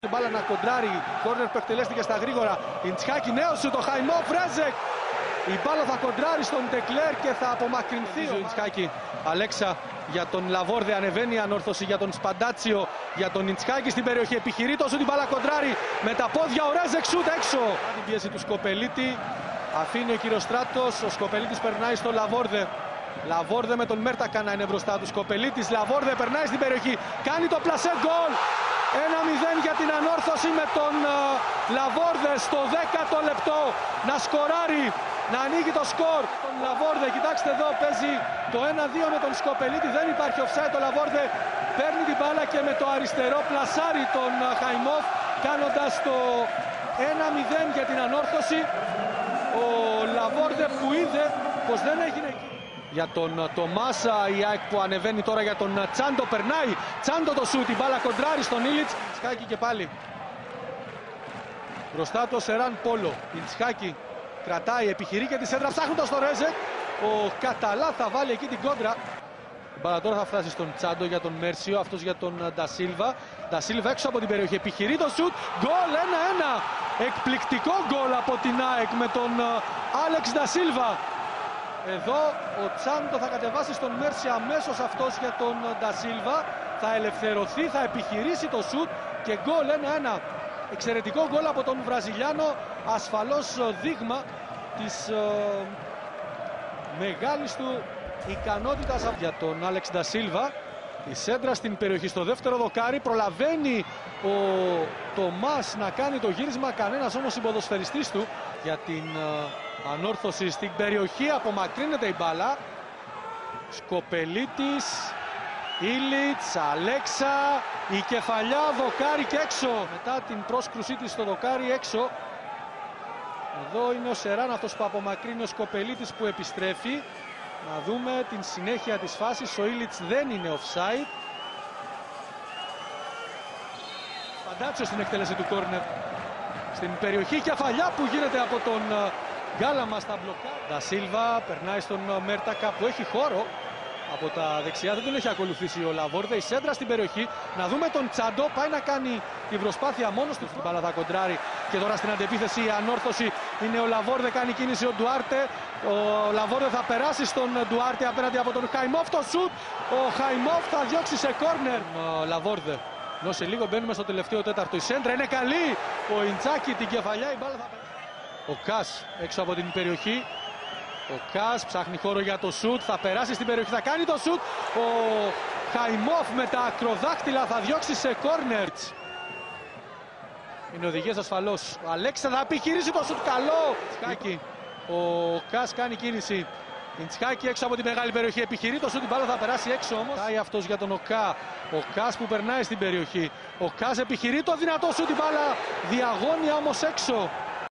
Την μπάλα να κοντράρει, κόρνερ που εκτελέστηκε στα γρήγορα. Ιντσχάκη νέος σου, το Χαϊμό, Φρέζεκ. Η μπάλα θα κοντράρει στον Τεκλέρ και θα απομακρυνθεί ο Ιντσχάκη. Αλέξα για τον Λαβόρδε ανεβαίνει η ανόρθωση για τον Σπαντάτσιο. Για τον Ιντσχάκη στην περιοχή επιχειρεί τόσο την μπάλα κοντράρει με τα πόδια ο Ρέζεκ σούτ έξω. Την πίεση του Σκοπελίτη αφήνει ο κύριος Στράτος. Ο Σκοπελίτης περνάει στο Λαβόρδε. Λαβόρδε με τον Μέρτακα να είναι μπροστά του. Σκοπελίτης Λαβόρδε περνάει στην περιοχή. Κάνει το πλασέ γκολ. 1-0 για την ανόρθωση με τον uh, Λαβόρδε στο 10ο λεπτό να σκοράρει, να ανοίγει το σκορ. Τον Λαβόρδε, κοιτάξτε εδώ, παίζει το 1-2 με τον Σκοπελίτη, δεν υπάρχει offside. Το Λαβόρδε παίρνει την μπάλα και με το αριστερό πλασάρει τον uh, Χαϊμόφ κάνοντας το 1-0 για την ανόρθωση. Ο Λαβόρδε που είδε πως δεν έγινε εκεί για τον Τομάσα η ΑΕΚ που ανεβαίνει τώρα για τον Τσάντο. Περνάει Τσάντο το σούτ, η μπάλα κοντράρει στον Ήλιτς Τσχάκη και πάλι. Μπροστά το Σεράν Πόλο. Τσχάκη κρατάει, επιχειρεί και της σέντρα ψάχνοντας το Ρέζεκ ο Καταλά θα βάλει εκεί την κόντρα. Η μπάλα τώρα θα φτάσει στον Τσάντο για τον Μέρσιο, αυτός για τον Ντασίλβα. Ντασίλβα έξω από την περιοχή, επιχειρεί το σούτ. Γκολ 1-1 εκπληκτικό γκολ από την ΑΕΚ με τον Άλεξ Ντασίλβα εδώ ο Τσάντο θα κατεβάσει στον Μέρση αμέσως αυτός για τον Ντασίλβα. Θα ελευθερωθεί, θα επιχειρήσει το σουτ και γκολ 1-1. Εξαιρετικό γκολ από τον Βραζιλιάνο. Ασφαλώς δείγμα της ε, μεγάλης του ικανότητας για τον Άλεξ Ντασίλβα. Η σέντρα στην περιοχή στο δεύτερο δοκάρι. Προλαβαίνει ο Τομάς να κάνει το γύρισμα. Κανένας όμως υποδοσφαιριστής του για την ανόρθωση στην περιοχή. Απομακρύνεται η μπάλα. Σκοπελίτης, Ήλιτς, Αλέξα, η κεφαλιά, δοκάρι και έξω. Μετά την πρόσκρουσή της στο δοκάρι έξω. Εδώ είναι ο Σεράν αυτός που απομακρύνει ο Σκοπελίτης που επιστρέφει. Να δούμε την συνέχεια της φάσης. Ο Ήλιτς δεν είναι offside. Φαντάτσιο στην εκτέλεση του κόρνερ. Στην περιοχή κεφαλιά που γίνεται από τον Γκάλαμα στα μπλοκά. Τα Σίλβα περνάει στον Μέρτακα που έχει χώρο από τα δεξιά. Δεν τον έχει ακολουθήσει ο Λαβόρδε. Η σέντρα στην περιοχή. Να δούμε τον Τσάντο. Πάει να κάνει την προσπάθεια μόνος του. Στην μπάλα θα κοντράρει. Και τώρα στην αντεπίθεση η ανόρθωση είναι ο Λαβόρδε. Κάνει κίνηση ο Ντουάρτε. Ο Λαβόρδε θα περάσει στον Ντουάρτε απέναντι από τον Χαϊμόφ. Το σουτ. Ο Χαϊμόφ θα διώξει σε κόρνερ. Ο Λαβόρδε. Ενώ σε λίγο μπαίνουμε στο τελευταίο τέταρτο. Η σέντρα είναι καλή. Ο Ιντσάκη την κεφαλιά. Η μπάλα θα ο Κάς έξω από την περιοχή. Ο Κάς ψάχνει χώρο για το σουτ. Θα περάσει στην περιοχή. Θα κάνει το σουτ. Ο Χαϊμόφ με τα ακροδάκτυλα θα διώξει σε κόρνερ. Είναι οδηγίες ασφαλώς. Ο Αλέξα θα επιχειρήσει το σουτ. Καλό. Σκάκι. Ο Κάς κάνει κίνηση. Ιντσχάκη έξω από τη μεγάλη περιοχή. Επιχειρεί το σουτ. Την μπάλα θα περάσει έξω όμως. Πάει αυτός για τον Οκά. Ο Κάς που περνάει στην περιοχή. Ο Κάς επιχειρεί το δυνατό σουτ. Την μπάλα διαγώνια όμως έξω.